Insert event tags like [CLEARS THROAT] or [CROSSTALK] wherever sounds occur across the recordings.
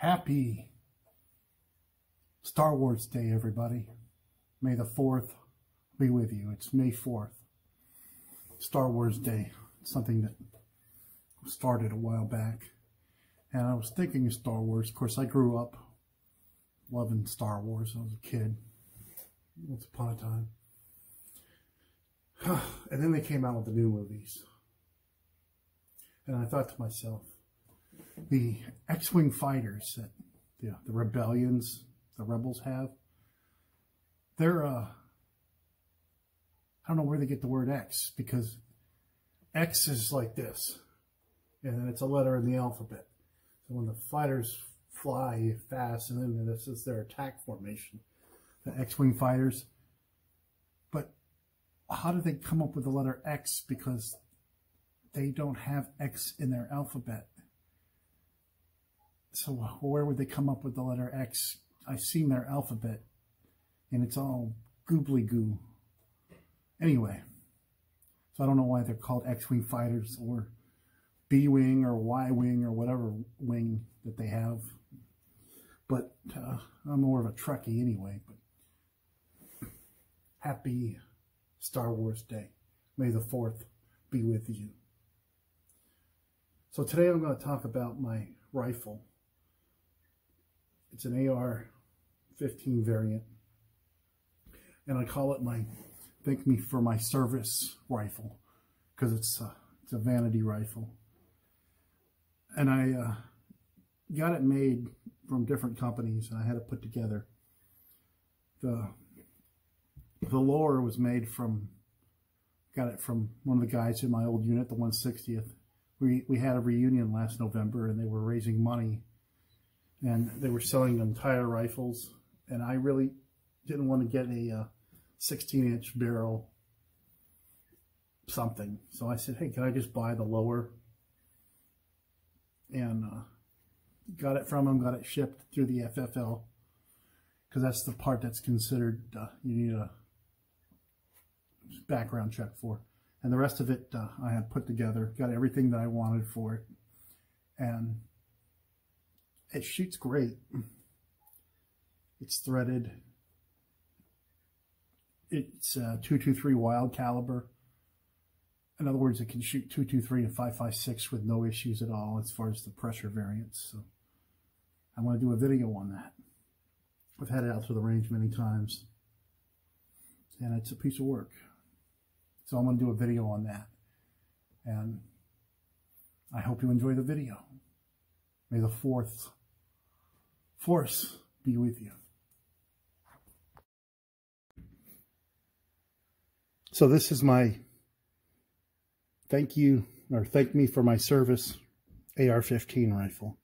Happy Star Wars Day, everybody. May the 4th be with you. It's May 4th. Star Wars Day. Something that started a while back. And I was thinking of Star Wars. Of course, I grew up loving Star Wars. I was a kid. Once upon a time. [SIGHS] and then they came out with the new movies. And I thought to myself, the X-Wing fighters that the, the rebellions, the rebels have, they're, uh, I don't know where they get the word X because X is like this. And then it's a letter in the alphabet. So when the fighters fly fast and then this is their attack formation, the X-Wing fighters. But how did they come up with the letter X? Because they don't have X in their alphabet. So where would they come up with the letter X? I've seen their alphabet, and it's all goobly goo. Anyway, so I don't know why they're called X-Wing fighters or B-Wing or Y-Wing or whatever wing that they have. But uh, I'm more of a Trekkie anyway. But happy Star Wars Day. May the 4th be with you. So today I'm going to talk about my rifle. It's an AR-15 variant. And I call it my, thank me for my service rifle. Because it's, a, it's a vanity rifle. And I uh, got it made from different companies. And I had to put together. The, the lower was made from, got it from one of the guys in my old unit, the 160th we, we had a reunion last November and they were raising money and they were selling entire rifles. And I really didn't want to get a uh, 16 inch barrel something. So I said, hey, can I just buy the lower? And uh, got it from them, got it shipped through the FFL because that's the part that's considered uh, you need a background check for. And the rest of it uh, I had put together, got everything that I wanted for it. And it shoots great. It's threaded. It's a 223 Wylde caliber. In other words, it can shoot 223 and 556 with no issues at all as far as the pressure variance. So I want to do a video on that. I've had it out to the range many times. And it's a piece of work. So I'm going to do a video on that. And I hope you enjoy the video. May the fourth force be with you. So this is my thank you or thank me for my service AR-15 rifle.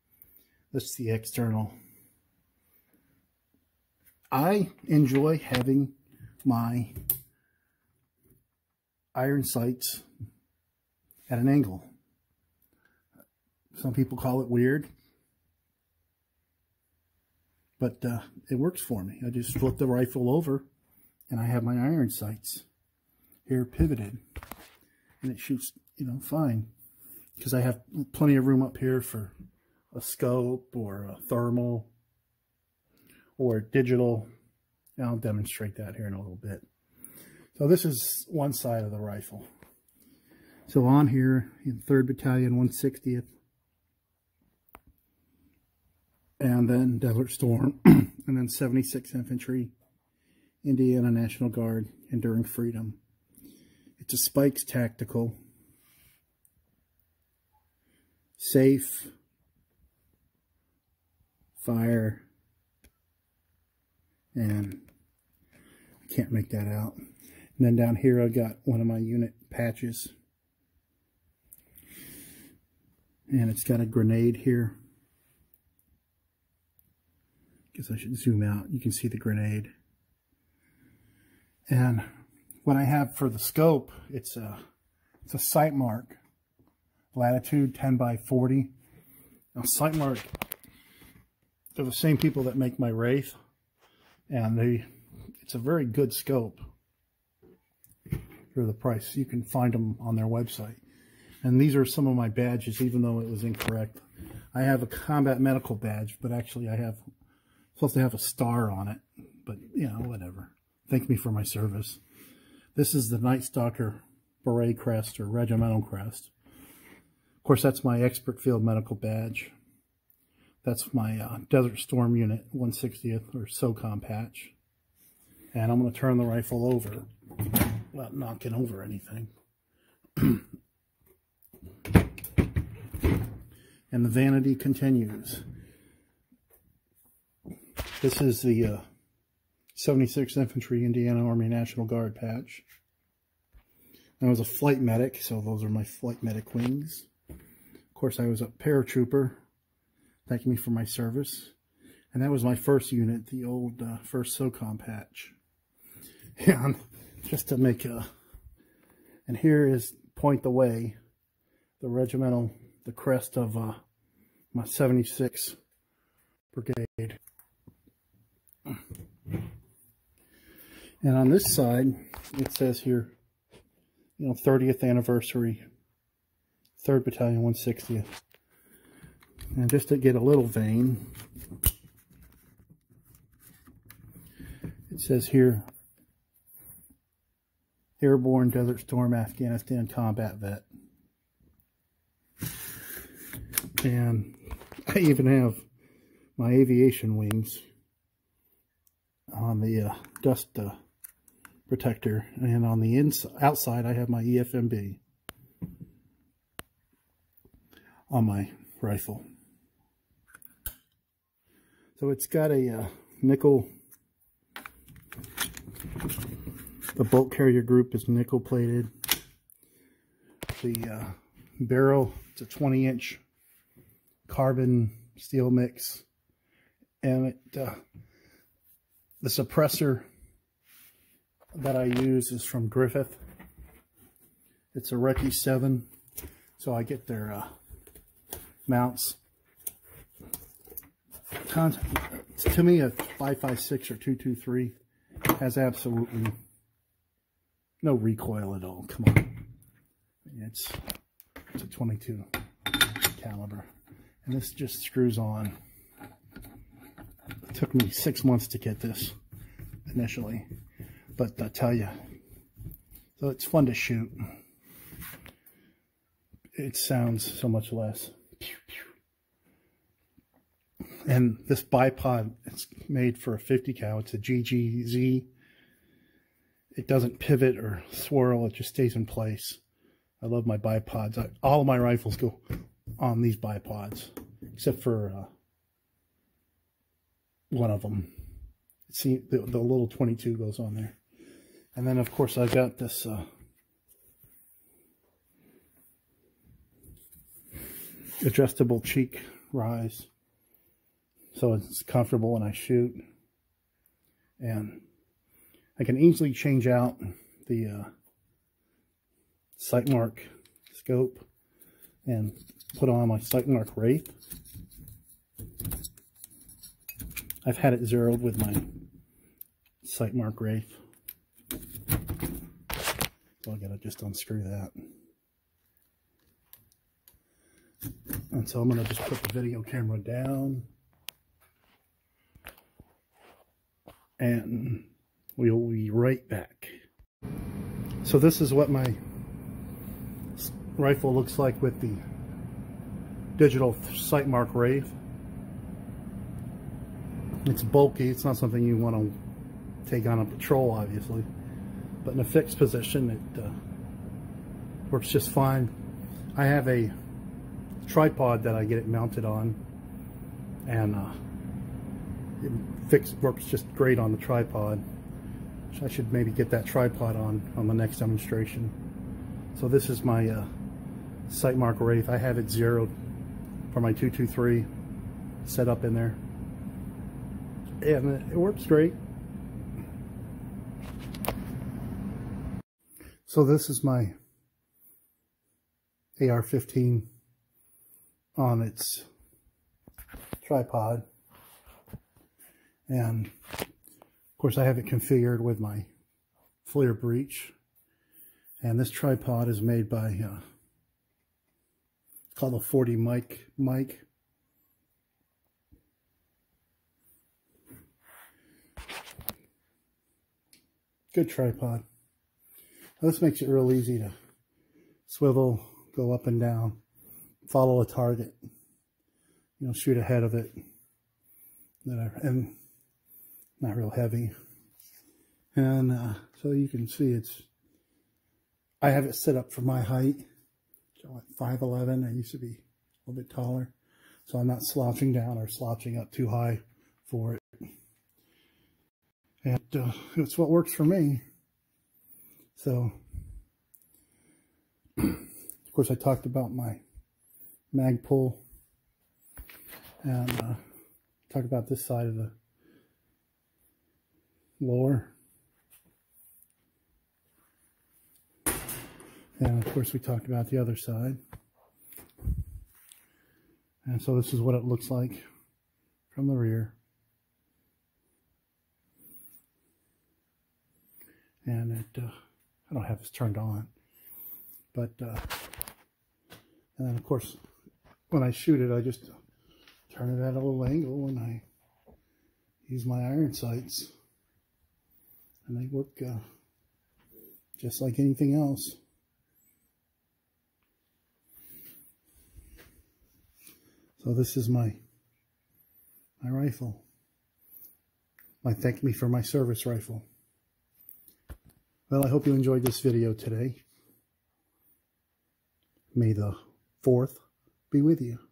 That's the external. I enjoy having my iron sights at an angle. Some people call it weird, but uh, it works for me. I just flip the rifle over and I have my iron sights here pivoted and it shoots, you know, fine because I have plenty of room up here for a scope or a thermal or digital. I'll demonstrate that here in a little bit. So this is one side of the rifle. So on here in 3rd Battalion, 160th, and then Desert Storm, [CLEARS THROAT] and then 76th Infantry, Indiana National Guard, Enduring Freedom. It's a Spikes Tactical, safe, fire, and I can't make that out. And then down here I've got one of my unit patches. And it's got a grenade here. Guess I should zoom out. You can see the grenade. And what I have for the scope, it's a it's a Sightmark. Latitude 10 by 40. Now Sightmark, they're the same people that make my Wraith. And they it's a very good scope for the price. You can find them on their website. And these are some of my badges, even though it was incorrect. I have a combat medical badge, but actually I have supposed to have a star on it. But, you know, whatever. Thank me for my service. This is the Night Stalker beret crest or regimental crest. Of course, that's my expert field medical badge. That's my uh, Desert Storm Unit 160th or SOCOM patch. And I'm going to turn the rifle over without knocking over anything. [CLEARS THROAT] and the vanity continues. This is the uh, 76th Infantry Indiana Army National Guard patch. I was a flight medic, so those are my flight medic wings. Of course, I was a paratrooper. Thanking me for my service. And that was my first unit, the old uh, first SOCOM patch. [LAUGHS] And just to make a... And here is Point the Way, the regimental, the crest of uh, my 76 Brigade. And on this side, it says here, you know, 30th anniversary, 3rd Battalion, 160th. And just to get a little vain, it says here, Airborne Desert Storm Afghanistan Combat Vet. And [LAUGHS] I even have my aviation wings on the uh, dust uh, protector. And on the inside, outside, I have my EFMB on my rifle. So it's got a uh, nickel, the bolt carrier group is nickel plated. The uh, barrel, it's a 20 inch carbon steel mix. And it, uh, the suppressor that I use is from Griffin. It's a Recce 7, so I get their uh, mounts. To me, a 556 or 223 has absolutely no recoil at all. Come on. It's, it's a 22 caliber. And this just screws on. Took me six months to get this initially. But I tell you, so it's fun to shoot. It sounds so much less. And this bipod, it's made for a 50 cal. It's a GGZ. It doesn't pivot or swirl. It just stays in place. I love my bipods. I, all of my rifles go on these bipods, except for uh, one of them. See, the, the little 22 goes on there. And then, of course, I got this uh, adjustable cheek rise. So it's comfortable when I shoot. And I can easily change out the uh, Sightmark scope and put on my Sightmark Wraith. I've had it zeroed with my Sightmark Wraith. So I gotta just unscrew that. And so I'm gonna just put the video camera down. And we'll be right back. So this is what my rifle looks like with the digital Sightmark Wraith. It's bulky, it's not something you want to take on a patrol obviously but in a fixed position it uh, works just fine. I have a tripod that I get it mounted on and uh, it fix, works just great on the tripod. I should maybe get that tripod on on the next demonstration. So this is my uh, Sightmark Wraith. I have it zeroed for my 223 set up in there. And it works great. So this is my AR-15 on its tripod. And of course I have it configured with my FLIR Breach. And this tripod is made by uh, called a 40 mic mic. Good tripod. This makes it real easy to swivel, go up and down, follow a target, you know, shoot ahead of it. And not real heavy. And uh, so you can see it's, I have it set up for my height. So at 5'11", I used to be a little bit taller. So I'm not slouching down or slouching up too high for it. And uh, it's what works for me. So, of course, I talked about my Magpul and uh, talk about this side of the lower. And of course we talked about the other side. And so this is what it looks like from the rear. And it, uh, I don't have this turned on, but, uh, and then of course, when I shoot it, I just turn it at a little angle and I use my iron sights and they work uh, just like anything else. So this is my my rifle. My thank me for my service rifle. Well, I hope you enjoyed this video today. May the 4th be with you.